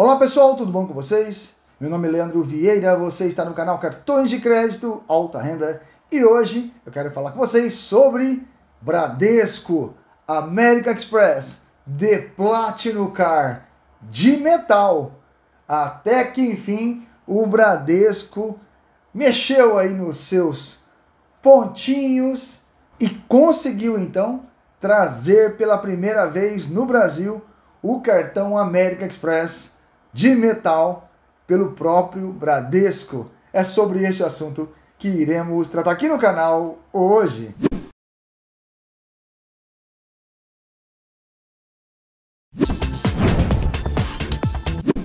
Olá pessoal, tudo bom com vocês? Meu nome é Leandro Vieira, você está no canal Cartões de Crédito Alta Renda e hoje eu quero falar com vocês sobre Bradesco, America Express, The Platinum Car de metal. Até que enfim o Bradesco mexeu aí nos seus pontinhos e conseguiu então trazer pela primeira vez no Brasil o cartão America Express de metal pelo próprio Bradesco. É sobre este assunto que iremos tratar aqui no canal hoje.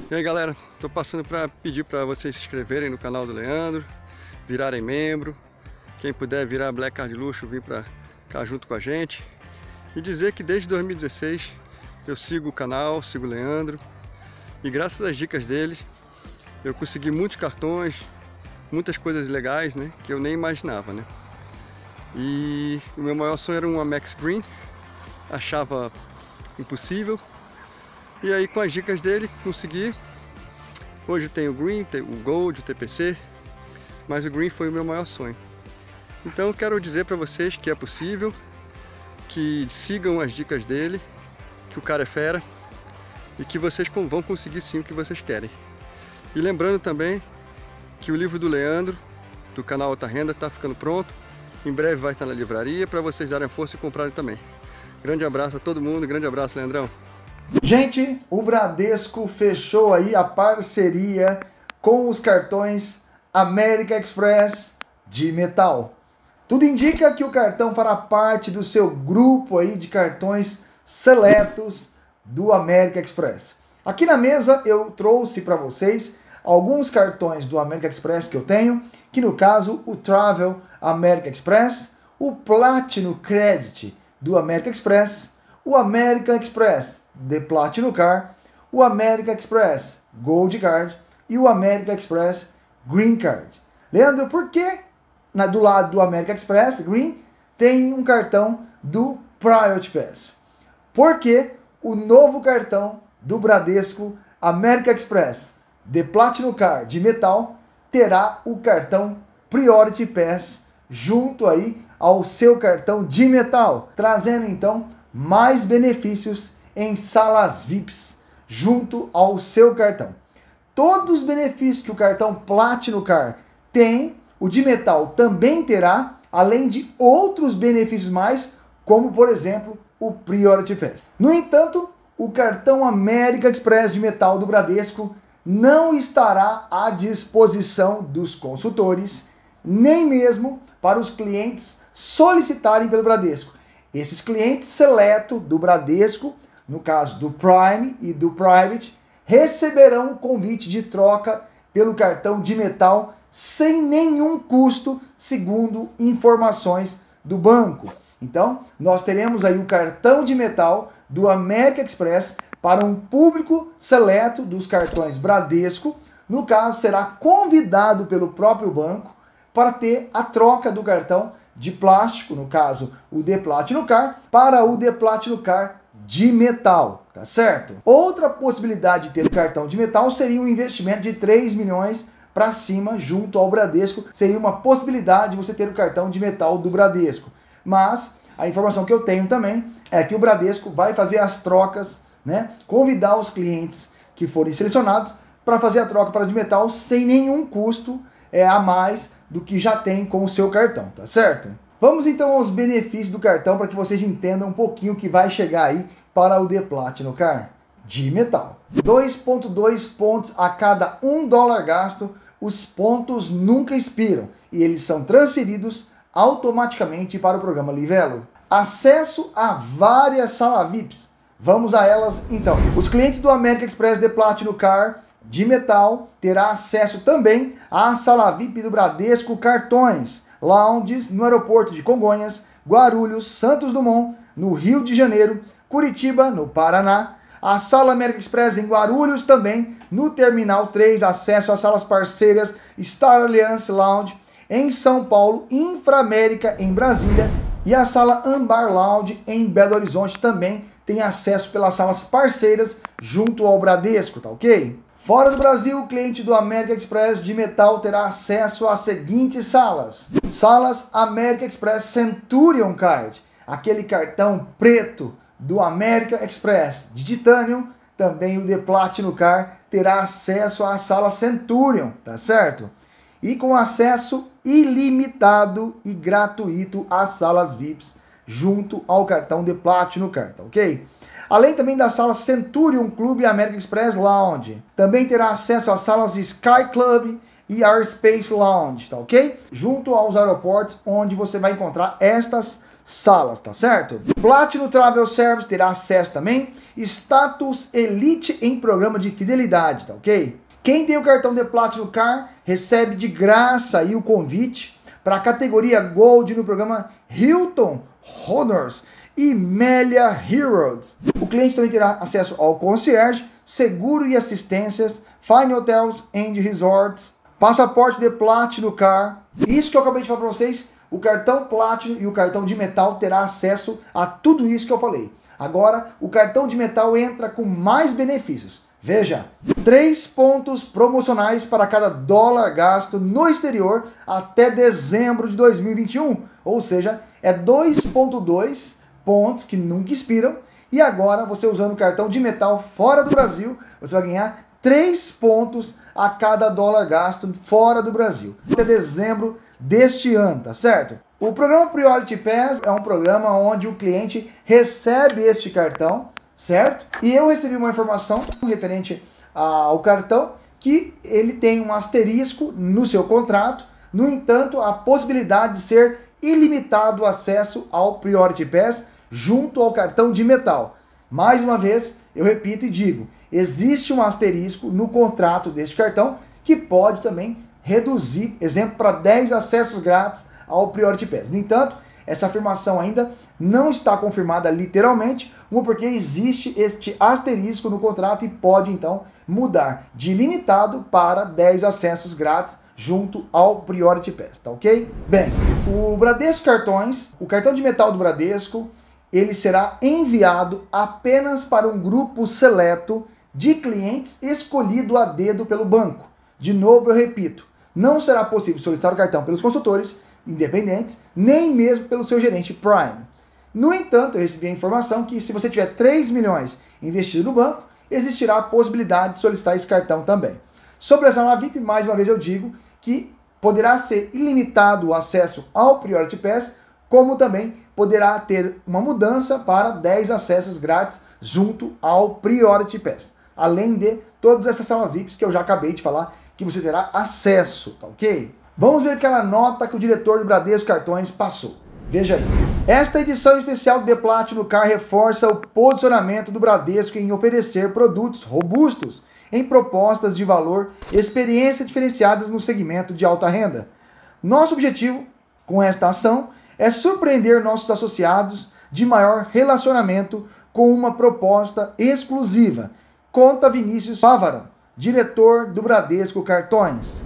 E aí galera, tô passando para pedir para vocês se inscreverem no canal do Leandro, virarem membro, quem puder virar Black Card Luxo, vir para cá junto com a gente e dizer que desde 2016 eu sigo o canal, sigo o Leandro, e graças às dicas dele, eu consegui muitos cartões, muitas coisas legais, né? Que eu nem imaginava, né? E o meu maior sonho era um Amex Green. Achava impossível. E aí com as dicas dele consegui. Hoje tem o Green, o Gold, o TPC. Mas o Green foi o meu maior sonho. Então quero dizer para vocês que é possível, que sigam as dicas dele, que o cara é fera e que vocês vão conseguir sim o que vocês querem. E lembrando também que o livro do Leandro, do canal Alta Renda, está ficando pronto. Em breve vai estar na livraria para vocês darem força e comprarem também. Grande abraço a todo mundo, grande abraço, Leandrão. Gente, o Bradesco fechou aí a parceria com os cartões America Express de metal. Tudo indica que o cartão fará parte do seu grupo aí de cartões seletos do America Express. Aqui na mesa eu trouxe para vocês alguns cartões do America Express que eu tenho, que no caso o Travel America Express, o Platinum Credit do America Express, o American Express The Platinum Car, o America Express Gold Card e o America Express Green Card. Leandro, por que na, do lado do America Express Green tem um cartão do Priority Pass? Porque o novo cartão do Bradesco America Express The Platinum Card de metal terá o cartão Priority Pass junto aí ao seu cartão de metal, trazendo então mais benefícios em salas VIPs junto ao seu cartão. Todos os benefícios que o cartão Platinum Card tem, o de metal também terá, além de outros benefícios mais, como por exemplo o Priority Pass. No entanto, o cartão América Express de metal do Bradesco não estará à disposição dos consultores, nem mesmo para os clientes solicitarem pelo Bradesco. Esses clientes seletos do Bradesco, no caso do Prime e do Private, receberão um convite de troca pelo cartão de metal sem nenhum custo, segundo informações do banco. Então, nós teremos aí o cartão de metal do América Express para um público seleto dos cartões Bradesco. No caso, será convidado pelo próprio banco para ter a troca do cartão de plástico, no caso o The Platinum Car, para o The Platinum Car de metal, tá certo? Outra possibilidade de ter o cartão de metal seria um investimento de 3 milhões para cima junto ao Bradesco. Seria uma possibilidade de você ter o cartão de metal do Bradesco mas a informação que eu tenho também é que o Bradesco vai fazer as trocas, né? Convidar os clientes que forem selecionados para fazer a troca para de metal sem nenhum custo é, a mais do que já tem com o seu cartão, tá certo? Vamos então aos benefícios do cartão para que vocês entendam um pouquinho o que vai chegar aí para o The Platinum Car de metal. 2.2 pontos a cada 1 dólar gasto, os pontos nunca expiram e eles são transferidos automaticamente para o programa Livelo. Acesso a várias salas VIPs. Vamos a elas então. Os clientes do American Express The Platinum Car de metal terá acesso também à sala VIP do Bradesco Cartões, lounges no aeroporto de Congonhas, Guarulhos, Santos Dumont, no Rio de Janeiro, Curitiba, no Paraná, a sala American Express em Guarulhos também, no Terminal 3, acesso às salas parceiras Star Alliance Lounge, em São Paulo, Inframérica em Brasília e a sala Ambar Lounge em Belo Horizonte também tem acesso pelas salas parceiras junto ao Bradesco, tá ok? Fora do Brasil, o cliente do American Express de metal terá acesso às seguintes salas: salas American Express Centurion Card, aquele cartão preto do American Express de titânio, também o de Platinum Card terá acesso à sala Centurion, tá certo? E com acesso ilimitado e gratuito às salas VIPs junto ao cartão de Platinum Card, ok? além também da sala Centurion Club e American Express Lounge. Também terá acesso às salas Sky Club e Airspace Lounge, tá ok? Junto aos aeroportos onde você vai encontrar estas salas, tá certo? Platinum Travel Service terá acesso também, status Elite em programa de fidelidade, tá ok? Quem tem o cartão de Platinum Car recebe de graça aí o convite para a categoria Gold no programa Hilton Honors e Melia Heroes. O cliente também terá acesso ao concierge, seguro e assistências, Fine Hotels and Resorts, passaporte de Platinum Car. Isso que eu acabei de falar para vocês, o cartão Platinum e o cartão de metal terá acesso a tudo isso que eu falei. Agora, o cartão de metal entra com mais benefícios. Veja, três pontos promocionais para cada dólar gasto no exterior até dezembro de 2021. Ou seja, é 2,2 pontos que nunca expiram. E agora, você usando o cartão de metal fora do Brasil, você vai ganhar 3 pontos a cada dólar gasto fora do Brasil. Até dezembro deste ano, tá certo? O programa Priority Pass é um programa onde o cliente recebe este cartão, certo? E eu recebi uma informação referente ao cartão que ele tem um asterisco no seu contrato. No entanto, a possibilidade de ser ilimitado acesso ao Priority Pass junto ao cartão de metal. Mais uma vez, eu repito e digo: existe um asterisco no contrato deste cartão que pode também reduzir, exemplo, para 10 acessos grátis ao Priority Pass. No entanto, essa afirmação ainda não está confirmada literalmente, porque existe este asterisco no contrato e pode então mudar de limitado para 10 acessos grátis junto ao Priority Pass, tá ok? Bem, o Bradesco Cartões, o cartão de metal do Bradesco, ele será enviado apenas para um grupo seleto de clientes escolhido a dedo pelo banco. De novo, eu repito, não será possível solicitar o cartão pelos consultores independentes, nem mesmo pelo seu gerente Prime. No entanto, eu recebi a informação que se você tiver 3 milhões investido no banco, existirá a possibilidade de solicitar esse cartão também. Sobre essa sala VIP, mais uma vez eu digo que poderá ser ilimitado o acesso ao Priority Pass, como também poderá ter uma mudança para 10 acessos grátis junto ao Priority Pass. Além de todas essas salas VIPs que eu já acabei de falar que você terá acesso, tá ok? Vamos verificar a nota que o diretor do Bradesco Cartões passou. Veja aí. Esta edição especial do The Platinum Car reforça o posicionamento do Bradesco em oferecer produtos robustos em propostas de valor e experiência diferenciadas no segmento de alta renda. Nosso objetivo com esta ação é surpreender nossos associados de maior relacionamento com uma proposta exclusiva. Conta Vinícius Fávaro, diretor do Bradesco Cartões.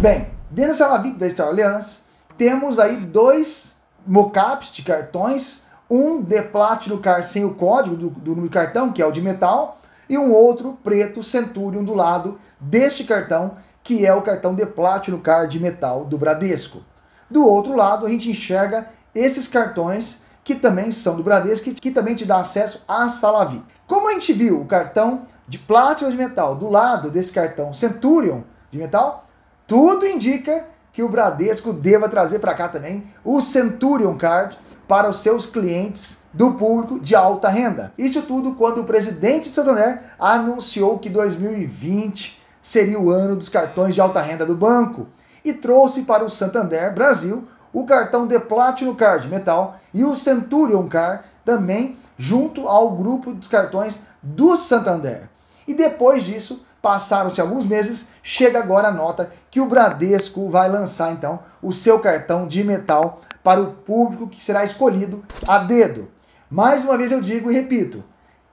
Bem, dentro da sala VIP da Star Alliance, temos aí dois mockups de cartões, um de Platinum Car sem o código do, do número cartão, que é o de metal, e um outro preto Centurion do lado deste cartão, que é o cartão de Platinum Car de metal do Bradesco. Do outro lado, a gente enxerga esses cartões que também são do Bradesco, que, também te dá acesso à sala VIP. Como a gente viu o cartão de plástico de metal do lado desse cartão Centurion de metal, tudo indica que o Bradesco deva trazer para cá também o Centurion Card para os seus clientes do público de alta renda. Isso tudo quando o presidente de Santander anunciou que 2020 seria o ano dos cartões de alta renda do banco e trouxe para o Santander Brasil o cartão de Platinum Card Metal e o Centurion Card também junto ao grupo dos cartões do Santander. E depois disso, passaram-se alguns meses, chega agora a nota que o Bradesco vai lançar então o seu cartão de metal para o público que será escolhido a dedo. Mais uma vez eu digo e repito,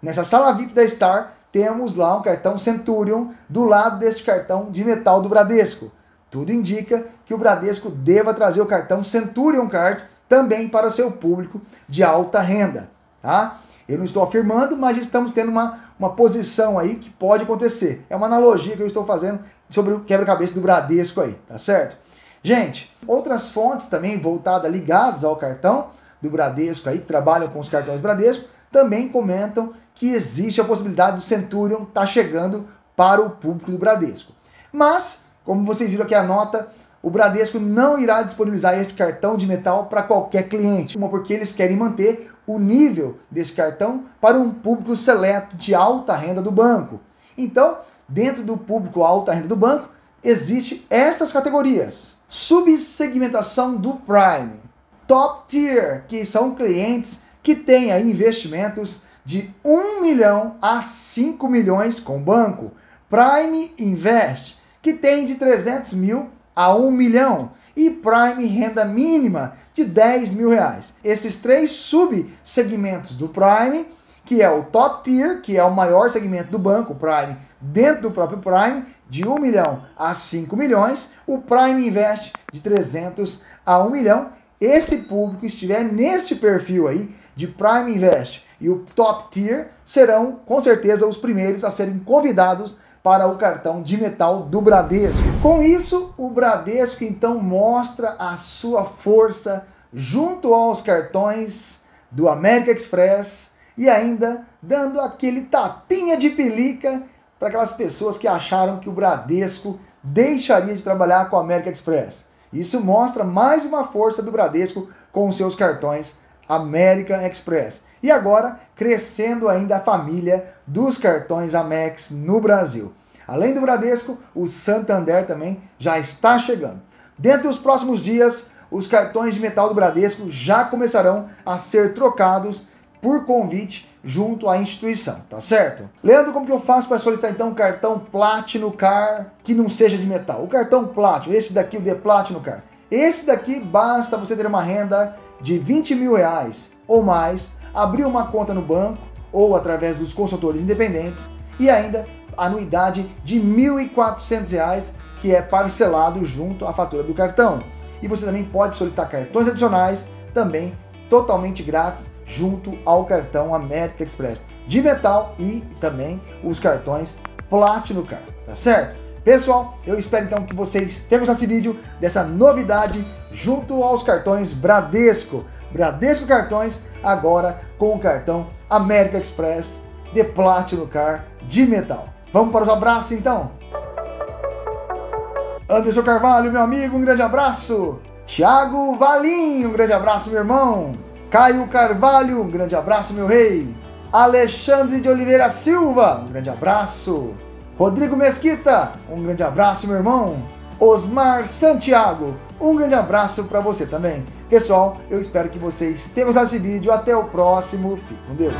nessa sala VIP da Star temos lá um cartão Centurion do lado deste cartão de metal do Bradesco. Tudo indica que o Bradesco deva trazer o cartão Centurion Card também para o seu público de alta renda. Tá? Eu não estou afirmando, mas estamos tendo uma, uma posição aí que pode acontecer. É uma analogia que eu estou fazendo sobre o quebra-cabeça do Bradesco aí, tá certo? Gente, outras fontes também voltadas, ligadas ao cartão do Bradesco aí, que trabalham com os cartões Bradesco, também comentam que existe a possibilidade do Centurion estar tá chegando para o público do Bradesco. Mas, como vocês viram aqui a nota, o Bradesco não irá disponibilizar esse cartão de metal para qualquer cliente, porque eles querem manter o nível desse cartão para um público seleto de alta renda do banco. Então, dentro do público alta renda do banco, existe essas categorias. Subsegmentação do Prime, Top Tier, que são clientes que têm aí investimentos de 1 milhão a 5 milhões com o banco. Prime Invest, que tem de 300 mil a 1 milhão e Prime renda mínima de 10 mil reais. Esses três subsegmentos do Prime, que é o Top Tier, que é o maior segmento do banco, Prime, dentro do próprio Prime, de 1 milhão a 5 milhões, o Prime Invest de 300 a 1 milhão. Esse público estiver neste perfil aí de Prime Invest e o Top Tier serão com certeza os primeiros a serem convidados para o cartão de metal do Bradesco. Com isso, o Bradesco então mostra a sua força junto aos cartões do American Express e ainda dando aquele tapinha de pelica para aquelas pessoas que acharam que o Bradesco deixaria de trabalhar com a American Express. Isso mostra mais uma força do Bradesco com seus cartões American Express. E agora crescendo ainda a família dos cartões Amex no Brasil. Além do Bradesco, o Santander também já está chegando. Dentro dos próximos dias, os cartões de metal do Bradesco já começarão a ser trocados por convite junto à instituição, tá certo? Leandro, como que eu faço para solicitar então um cartão Platinum Car que não seja de metal? O cartão Platinum, esse daqui, o The Platinum Car. Esse daqui basta você ter uma renda de 20 mil reais ou mais abrir uma conta no banco ou através dos consultores independentes e ainda anuidade de R$ 1.400, que é parcelado junto à fatura do cartão. E você também pode solicitar cartões adicionais, também totalmente grátis, junto ao cartão American Express de metal e também os cartões Platinum Card, tá certo? Pessoal, eu espero então que vocês tenham gostado desse vídeo, dessa novidade junto aos cartões Bradesco. Bradesco Cartões agora com o cartão American Express de Platinum Car de metal. Vamos para os abraços então? Anderson Carvalho, meu amigo, um grande abraço. Tiago Valim, um grande abraço, meu irmão. Caio Carvalho, um grande abraço, meu rei. Alexandre de Oliveira Silva, um grande abraço. Rodrigo Mesquita, um grande abraço, meu irmão. Osmar Santiago, um grande abraço para você também. Pessoal, eu espero que vocês tenham gostado desse vídeo. Até o próximo. Fique com Deus.